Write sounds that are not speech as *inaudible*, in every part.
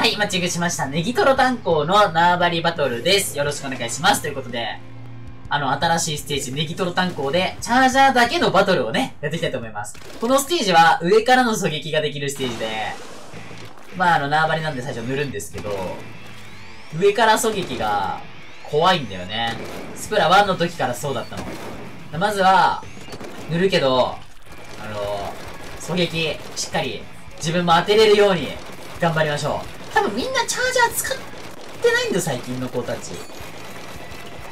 はい、マッチングしました。ネギトロ炭鉱の縄張りバトルです。よろしくお願いします。ということで、あの、新しいステージ、ネギトロ炭鉱で、チャージャーだけのバトルをね、やっていきたいと思います。このステージは、上からの狙撃ができるステージで、まあ、あの、縄張りなんで最初塗るんですけど、上から狙撃が、怖いんだよね。スプラ1の時からそうだったの。まずは、塗るけど、あの、狙撃、しっかり、自分も当てれるように、頑張りましょう。多分みんなチャージャー使ってないんだよ、最近の子たち。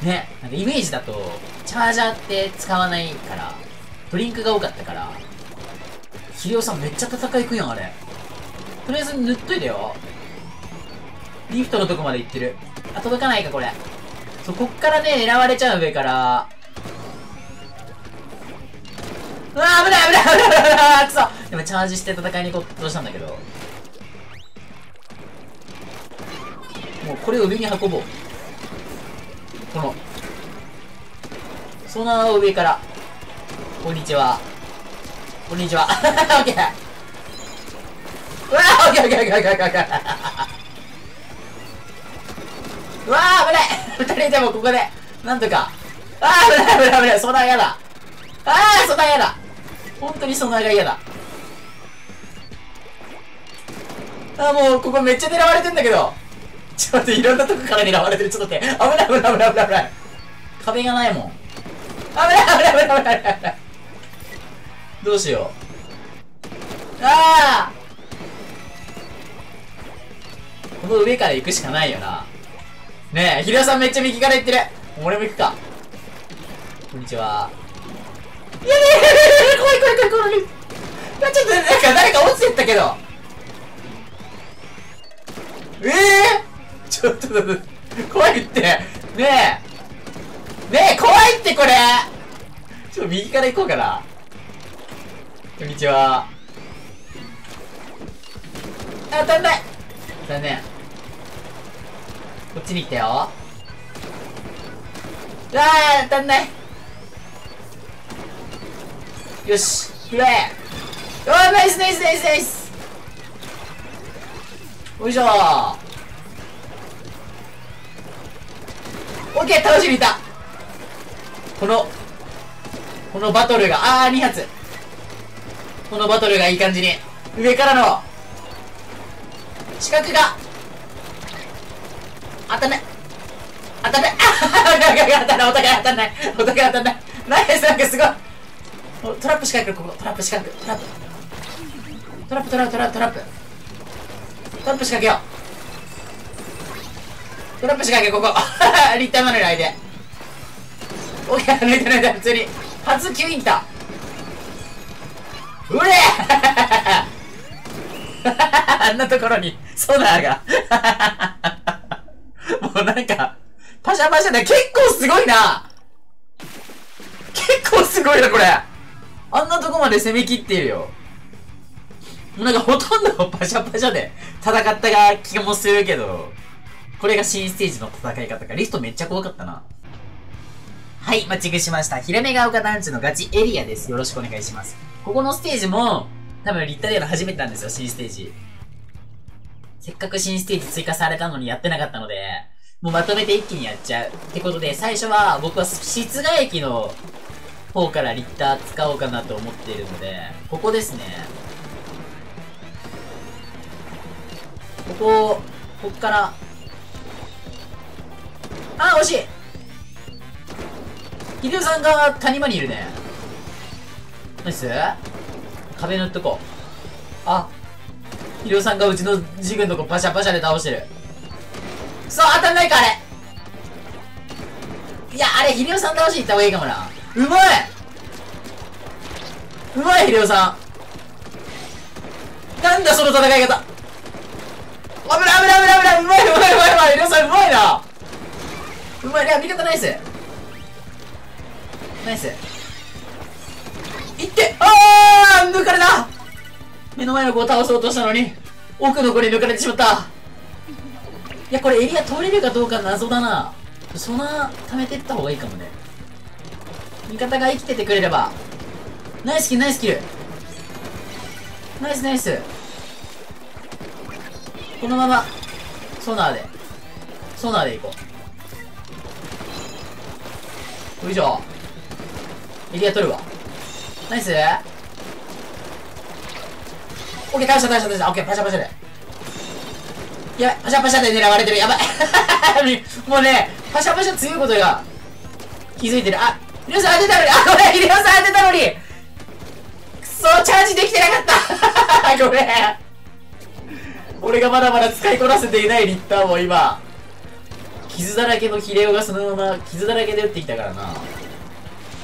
ね、なんかイメージだと、チャージャーって使わないから、ドリンクが多かったから、ヒリオさんめっちゃ戦いくんやん、あれ。とりあえず塗っといてよ。リフトのとこまで行ってる。あ、届かないか、これ。そう、こっからね、狙われちゃう上から。うわー危ない危ない危ない危ないくそでもチャージして戦いに行こうとしたんだけど。もうこれを上に運ぼう。このソナーを上から。こんにちは。こんにちは。オッケーうわーオッケーオッケーオッケーオッケーオッケーうわー危ない。二人でもここでなんとか。あー危ない危ない危ない。ソナーやだ。あーソナーやだ。本当にソナーが嫌だ。あーもうここめっちゃ狙われてんだけど。ちょっと待って、いろんなとこから狙われてる。ちょっと待って。危ない危ない危ない危ない危ない。壁がないもん。危ない危ない危ない危ない危ない。どうしよう。ああこの上から行くしかないよな。ねえ、ひろさんめっちゃ右から行ってる。俺も行くか。こんにちは。いやいやいやいや怖い怖い怖い怖い。ちょっとなんか誰か落ちてったけど。ええーちょっと、怖いって。ねえ。ねえ、怖いってこれちょっと右から行こうかな。こんにちは。あ、当たんない残念。こっちに来たよ。あー、当たんない。よし、フライ。おー、ナイスナイスナイスナイスよいしょオッケー倒しにいた。このこのバトルがあー2発。このバトルがいい感じに上からの四角が当たんない。当たんない。あっ当たんない。お互い当たんない。お互い当たんない。ナイスなんかすごい。トラップ仕掛けるここ。トラップ仕掛けるトラップ。トラップトラップトラップ。トラップトラップ仕掛けよ。うトラップ仕掛けここ。*laughs* 立体マネーの相手。オッケー抜いた抜いた普通に。初9インた。うれ *laughs* あんなところにソナーが。*laughs* もうなんかパシャパシャで結構すごいな。結構すごいなこれ。あんなとこまで攻め切っているよ。なんかほとんどパシャパシャで戦った気もするけど。これが新ステージの戦い方か。リストめっちゃ怖かったな。はい、マッチングしました。ヒラメが丘団地のガチエリアです。よろしくお願いします。ここのステージも、多分立体でやるの初めてなんですよ、新ステージ。せっかく新ステージ追加されたのにやってなかったので、もうまとめて一気にやっちゃう。ってことで、最初は僕は室外駅の方からリッター使おうかなと思っているので、ここですね。ここ、こっからあ惜しい。ヒデさんが谷間にいるね。ナイス。壁塗っとこう。あ。ヒデさんがうちのジグのとこパシャパシャで倒してる。そう当たんないかあれ。いやあれヒデさん倒しに行った方がいいかもな。うまい。うまいヒデさん。なんだその戦い方。危ない危ない危ない危ない。うまいうまいうまいうまいヒデさんうまいな。うまい。いや味方ナイスナイスいって。あー抜かれた。目の前の子を倒そうとしたのに奥の子に抜かれてしまった。いやこれエリア通れるかどうか謎だな。そんな貯めてった方がいいかもね。味方が生きててくれれば。ナイスキルナイスキル。ナイスナイス。このままソナーで。ソナーで行こう。よいしょ。エリア取るわ。ナイスオッケー、倒した倒した倒した。オッケー、パシャパシャでい。や、パシャパシャで狙われてる。やばい。*laughs* もうね、パシャパシャ強いことが気づいてる。あ、ヒデオさん当てたのに、あ、ごめん、ヒデオさん当てたのにくそ、チャージできてなかった *laughs* ごめん。俺がまだまだ使いこなせていないリッターも今、傷だらけのヒレオがそのまま傷だらけで打ってきたからな。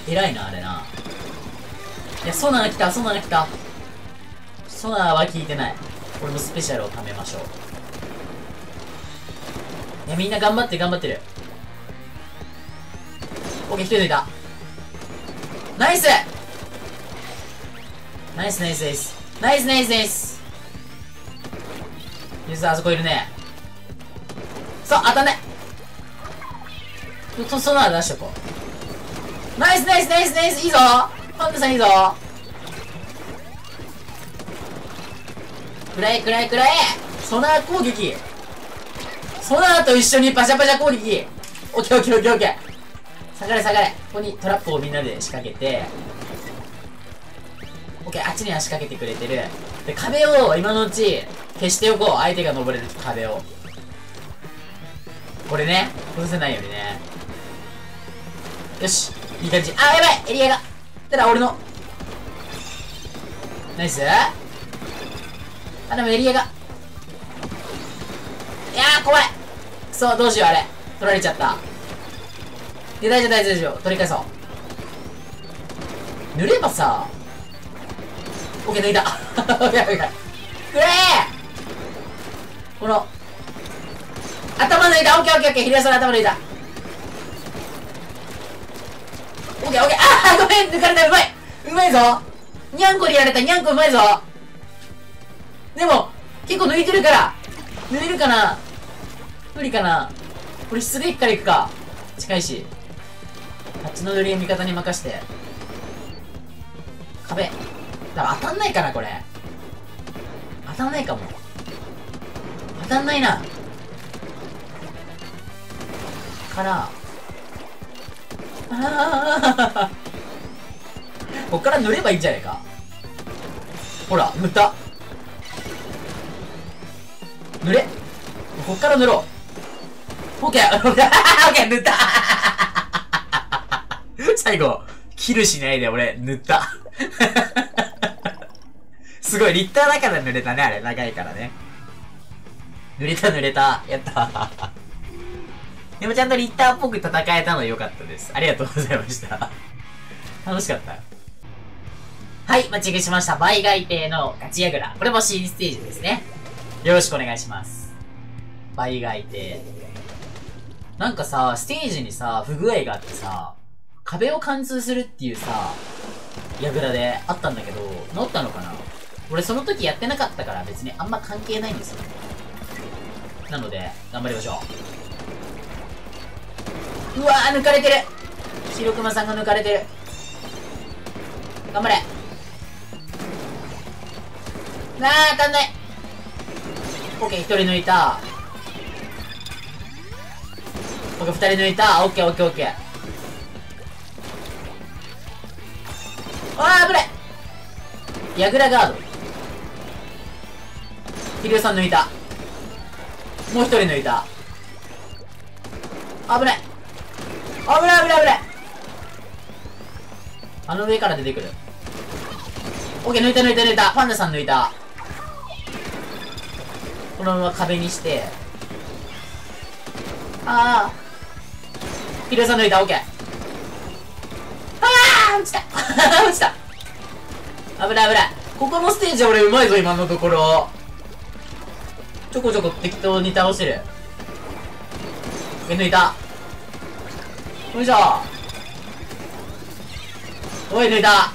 偉いな、あれな。いや、ソナー来た、ソナー来た。ソナーは効いてない。俺のスペシャルを貯めましょう。いや、みんな頑張って頑張ってる。オッケー、一人抜いた。ナイスナイスナイスナイス。ナイスナイスナイス。ユーザーあそこいるね。そう、当たんない。と、ソナー出しとこう。ナイスナイスナイスナイス。いいぞ。パンダさんいいぞ。くらえくらえくらえソナー攻撃。ソナーと一緒にパシャパシャ攻撃。オッケーオッケーオッケーオッケー。下がれ下がれ。ここにトラップをみんなで仕掛けて。オッケーあっちには仕掛けてくれてる。で壁を今のうち消しておこう。相手が登れる壁を。これね崩せないようにね。よしいい感じ。あやばいエリアが。ただ俺の。ナイス。あでもエリアが。いやー怖い。くそどうしようあれ。取られちゃった。で大丈夫大丈夫大丈夫。取り返そう。塗ればさ。*laughs* オッケー抜いた。オッケーオッケー。くれこの。頭抜いた。オッケーオッケーオッケー。秀吉さんの頭抜いたオッケーオッケー。あーごめん抜かれた。うまい。うまいぞ。にゃんこでやれた。にゃんこうまいぞ。でも結構抜いてるから。抜えるかな。無理かな。これ出撃から行くか。近いし。あっちの塗り味方に任して。壁。だから当たんないかなこれ。当たんないかも。当たんないな。からあ *laughs* こっから塗ればいいんじゃないか。ほら塗った。塗れ。こっから塗ろう。オッケー。*laughs* オッケー塗った。*laughs* 最後キルしないで俺塗った。すごいリッターだから塗れたねあれ。長いからね。塗れた塗れた。やった。でもちゃんとリッターっぽく戦えたの良かったです。ありがとうございました。楽しかった。はい、待ち受けしました。倍外亭のガチヤグラ。これも新ステージですね。よろしくお願いします。倍外亭。なんかさ、ステージにさ、不具合があってさ、壁を貫通するっていうさ、ヤグラであったんだけど、治ったのかな？俺その時やってなかったから別にあんま関係ないんですよ。なので、頑張りましょう。うわー抜かれてる。白熊さんが抜かれてる。頑張れ。なあ当たんない。オッケー一人抜いた。オッケー二人抜いた。オッケーオッケーオッケー。ああ危ない。ヤグラガード。ヒリオさん抜いた。もう一人抜いた。危ない。危ない危ない危ない。あの上から出てくる。オッケー抜いた抜いた抜いた。パンダさん抜いた。このまま壁にして。ああヒロさん抜いたオッケー。ああ落ちた。*laughs* 落ちた。危ない危ない。ここのステージ俺うまいぞ今のところ。ちょこちょこ適当に倒してる。オッケー抜いた。よいしょ。おい抜いた。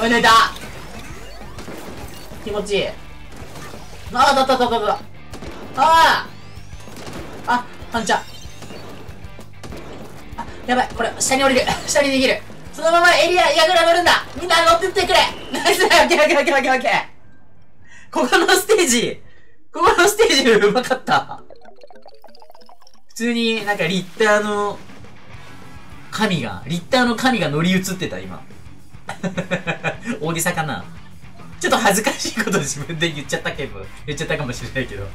おい抜いた。気持ちいい。ああだっただっただった。あああパンチャあやばい。これ下に降りる。*laughs* 下にできる。そのままエリアヤグラ乗るんだ。みんな乗ってってくれ。*laughs* ナイス。オッケーオッケーオッケーオッケーオッケー。ここのステージ。ここのステージうまかった。普通になんかリッターの神が、リッターの神が乗り移ってた、今。*laughs* 大げさかなちょっと恥ずかしいこと自分で言っちゃったけど、言っちゃったかもしれないけど。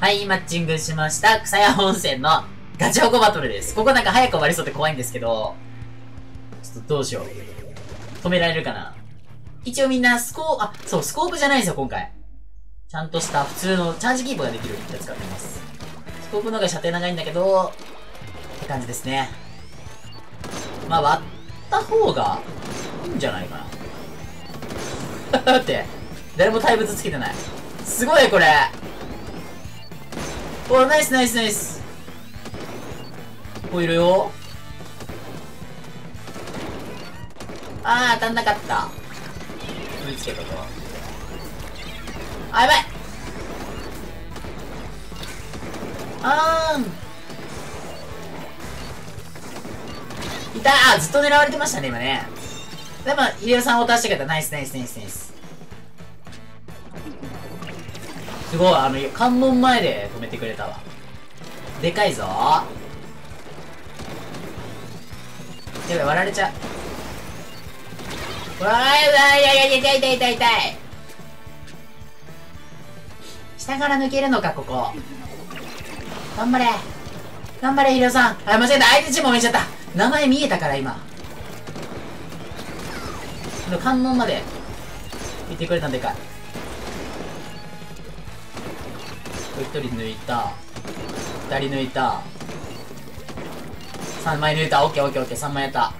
はい、マッチングしました。草屋温泉のガチホコバトルです。ここなんか早く終わりそうで怖いんですけど、ちょっとどうしよう。止められるかな一応みんなスコー、あ、そう、スコープじゃないですよ、今回。ちゃんとした普通のチャージキープができるやつ使ってます。スコープのが射程長いんだけど、って感じですね。まあ、割った方がいいんじゃないかな。*laughs* だって、誰も対物つけてない。すごい、これ。お、ナイスナイスナイス。ここいるよ。あー、当たんなかった。振り付けとこあ、やばいあーんいたあ、ずっと狙われてましたね、今ね。でも、入江さんを出してくれた。ナイスナイスナイスナイス。すごい、あの、関門前で止めてくれたわ。でかいぞ。やばい、割られちゃう。わあいやいやいや痛い痛い痛い痛い下から抜けるのかここ頑張れ。頑張れヒロさん。あ間違えた。相手チームも見ちゃった。名前見えたから今。観音まで。見てくれたんでかい。一人抜いた。二人抜いた。3枚抜いた。オッケーオッケーオッケー。3枚やった。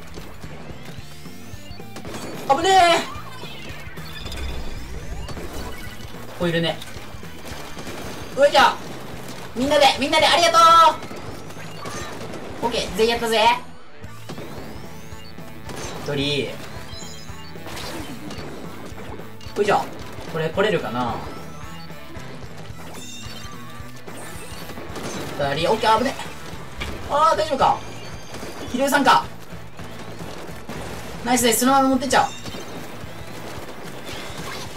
危ねえ。ここいるね。よいしょみんなでみんなでありがとう。オッケー全員やったぜ。一人。よいしょ。これ来れるかな。二人。オッケー危ね。ああ大丈夫か。ひろゆさんか。ナイスです。そのまま持ってっちゃ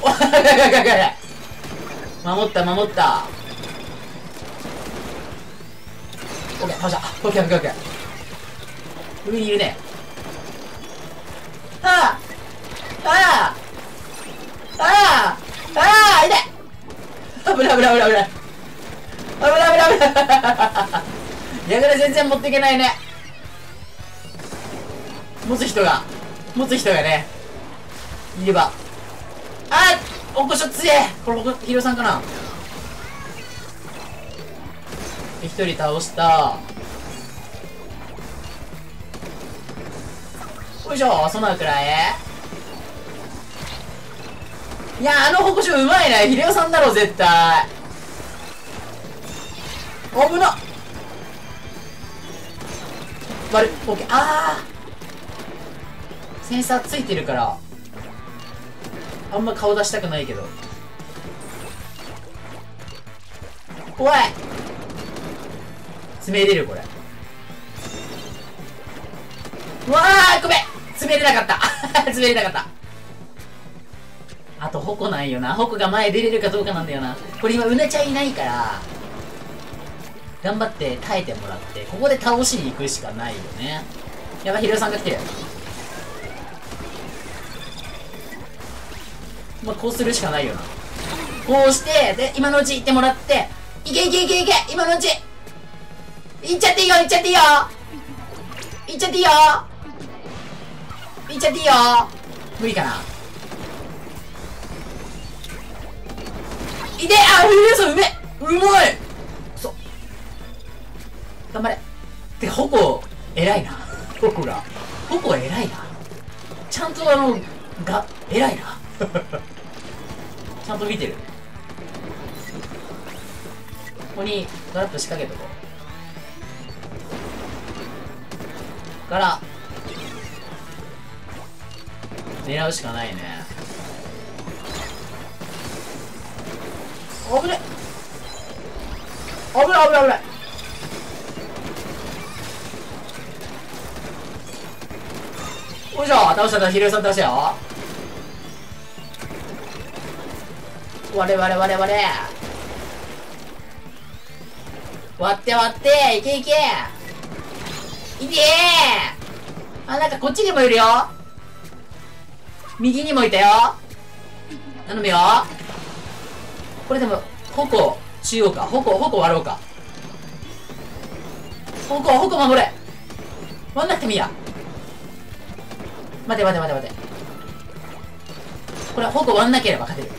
おお守った、守った。オッケー、倒した。オッケー、オッケー、オッケー。上にいるね。ああああああああ痛い危ない危ない危ない危ない危ない危ない危ないやがら全然持っていけないね持つ人が持つ人がね、いれば。あっおこしょ強えこれ、ヒロさんかな一人倒した。よいしょ、そのくらい。いや、あのほこしょうまいね。ヒレオさんだろ、絶対。危なっ悪い、オッケー。あーセンサーついてるからあんま顔出したくないけど怖い爪入れるこれ。うわーごめん。爪入れなかった。*laughs* 爪入れなかった。あと矛ないよな。矛が前出れるかどうかなんだよな。これ今うなちゃんいないから頑張って耐えてもらってここで倒しに行くしかないよね。やばいヒロさんが来てる。まあ、こうするしかないよな。こうして、で、今のうち行ってもらって、いけいけいけいけ今のうち。行っちゃっていいよ行っちゃっていいよ行っちゃっていいよ行っちゃっていいよ無理かな？いてあ、フルーソうめうまいそう。頑張れ。て、ホコ、偉いな。ホコが。ホコ偉いな。ちゃんとあの、が、偉いな。*laughs* ちゃんと見てるここにトラップ仕掛けとこうから狙うしかないね。危ね危ない危ない危ないよいしょ倒した倒したヒルさん倒したよ。我々我々割って割っていけいけ。いけあ、なんかこっちにもいるよ右にもいたよ頼むよこれでも、矛、中央か。矛、矛割ろうか。矛、矛守れ割んなくてもいいや。待て待て待て待て。これ、矛割んなければ勝てる。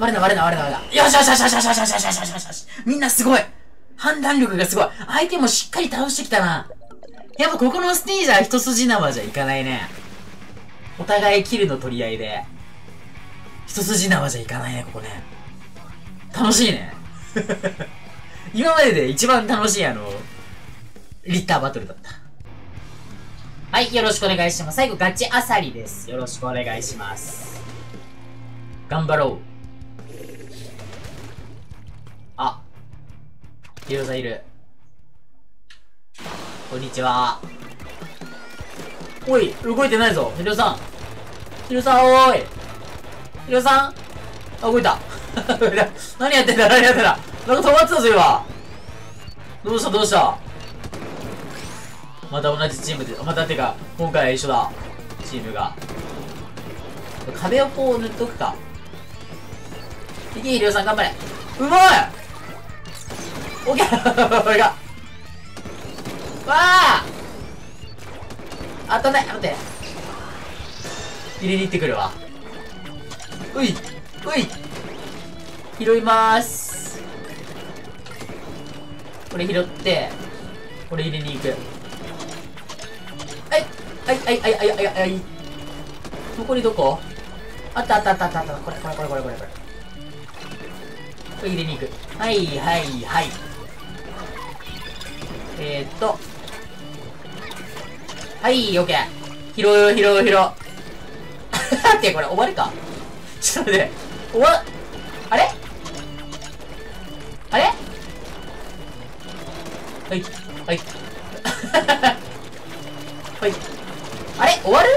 割れな割れな割れな割れな。よしよしよしよしよしよしよしよしよしよしよしみんなすごい判断力がすごい相手もしっかり倒してきたな。やっぱここのステージは一筋縄じゃいかないね。お互いキルの取り合いで。一筋縄じゃいかないね、ここね。楽しいね。*laughs* 今までで一番楽しいあの、リッターバトルだった。はい、よろしくお願いします。最後、ガチアサリです。よろしくお願いします。頑張ろう。ヒロさんいる。こんにちは。おい、動いてないぞ。ヒロさん。ヒロさん、おーい。ヒロさんあ、動いた。*laughs* 何やってんだ？何やってんだ？なんか止まってたぞ、今。どうした？どうした？また同じチームで、またってか、今回は一緒だ。チームが。壁をこう塗っとくか。いけ、ヒロさん頑張れ。うまいオッケー俺が。わああったね待って。入れに行ってくるわ。ういうい拾いまーす。これ拾って、これ入れに行く。はい、はい、はい、はい、はい、はい、はい。残りどこ？あったあったあったあったあった。これ、これ、これ、これ、これ。これ入れに行く。はい、はい、はい。えー、っと。はい、オッケー。拾うよ、拾う、拾う。*laughs* 待って、これ終わりか。*laughs* ちょっと待って。終わ、あれ？あれ？はい、はい。*laughs* はい。あれ？終わる？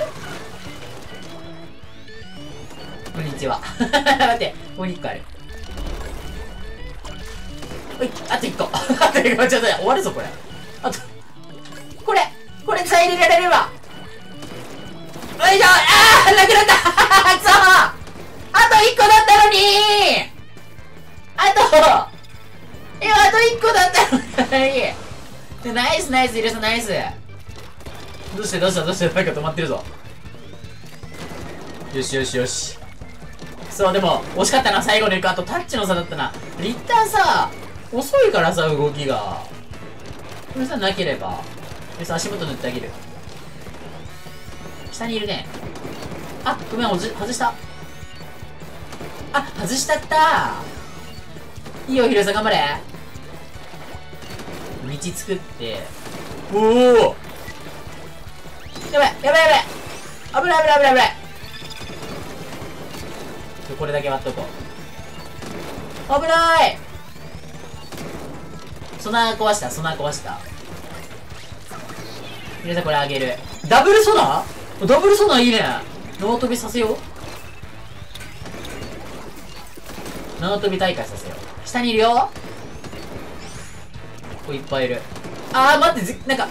こんにちは。待って、ここに1個ある。はい、あと1個。あと1個、ちょっと終わるぞ、これ。これ、これ再入れられるわ。よいしょあーなくなったく *laughs* そあと1個だったのにあと、え、あと1個だったのにナイスナイス、イルさんナイス。どうしてどうしたどうしてなんか止まってるぞ。よしよしよし。そう、でも、惜しかったな、最後の行く。あとタッチの差だったな。リッターさ、遅いからさ、動きが。これさなければ。よし、足元塗ってあげる。下にいるね。あ、ごめん、おじ、外した。あ、外したったいいよ、ひろさん、頑張れ。道作って。おおやばい、やばい、やばい。危ない、危ない、危ない、危ない。これだけ割っとこう。危ないソナー壊した、ソナー壊した。皆さんこれあげる。ダブルソナー？ダブルソナーいいね。縄跳びさせよう。縄跳び大会させよう。下にいるよ。ここいっぱいいる。あー、待って、なんか、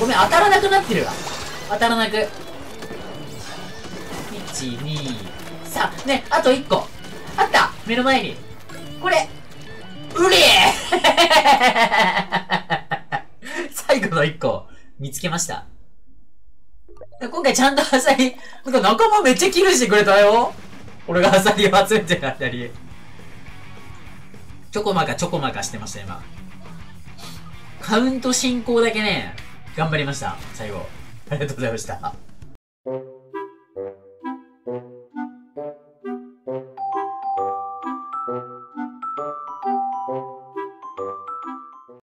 ごめん、当たらなくなってるわ。当たらなく。1、2、3。ね、あと1個。あった目の前に。これ、うれえ最後の一個、見つけました。今回ちゃんとアサリ、なんか仲間めっちゃキルしてくれたよ。俺がアサリを集めてあたり。ちょこまかちょこまかしてました、今。カウント進行だけね、頑張りました、最後。ありがとうございました。